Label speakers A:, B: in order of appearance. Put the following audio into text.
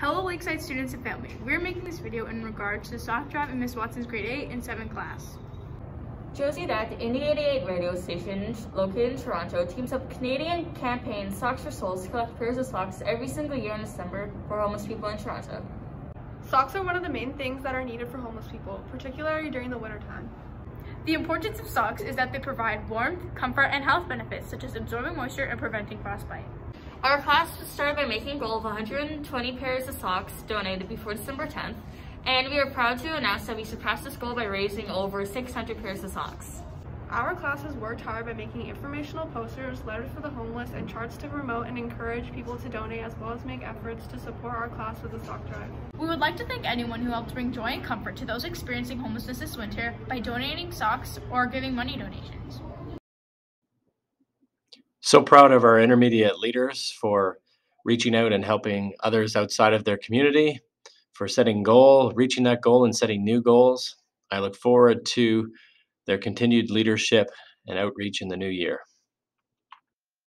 A: Hello Lakeside students and family. We're making this video in regard to the sock drive in Miss Watson's grade 8 and 7 class.
B: Josie that the Indie 88 radio station located in Toronto teams up Canadian campaign Socks for Souls to collect pairs of socks every single year in December for homeless people in Toronto.
C: Socks are one of the main things that are needed for homeless people, particularly during the winter time.
A: The importance of socks is that they provide warmth, comfort, and health benefits such as absorbing moisture and preventing frostbite.
B: Our class started by making a goal of 120 pairs of socks donated before December 10th, and we are proud to announce that we surpassed this goal by raising over 600 pairs of socks.
C: Our classes worked hard by making informational posters, letters for the homeless, and charts to promote and encourage people to donate as well as make efforts to support our class with the sock drive.
A: We would like to thank anyone who helped bring joy and comfort to those experiencing homelessness this winter by donating socks or giving money donations.
D: So proud of our intermediate leaders for reaching out and helping others outside of their community, for setting goal, reaching that goal and setting new goals. I look forward to their continued leadership and outreach in the new year.